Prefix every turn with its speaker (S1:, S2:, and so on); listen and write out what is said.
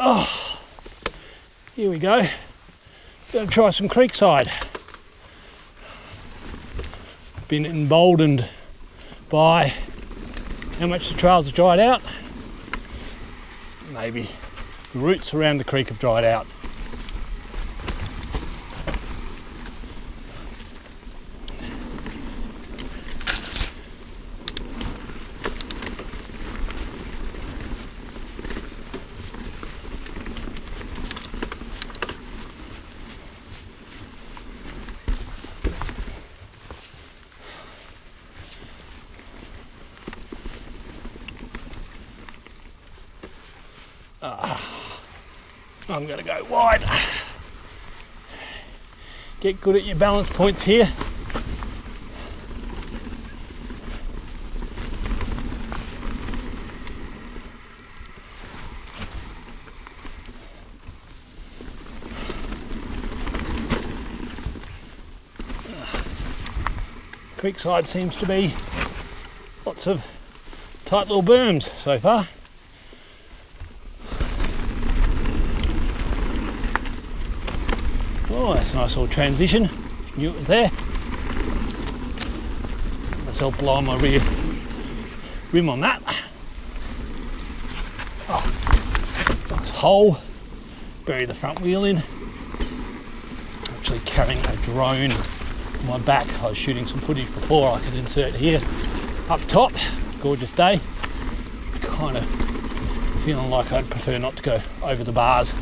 S1: Oh, here we go. Gonna try some creekside. Been emboldened by how much the trails have dried out. Maybe the roots around the creek have dried out. Ah. I'm going to go wide. Get good at your balance points here. Creekside seems to be lots of tight little berms so far. Oh, that's a nice little transition. Knew it was there. Set myself below my rear rim on that. Oh, nice hole. Bury the front wheel in. Actually carrying a drone on my back. I was shooting some footage before I could insert here. Up top, gorgeous day. Kind of feeling like I'd prefer not to go over the bars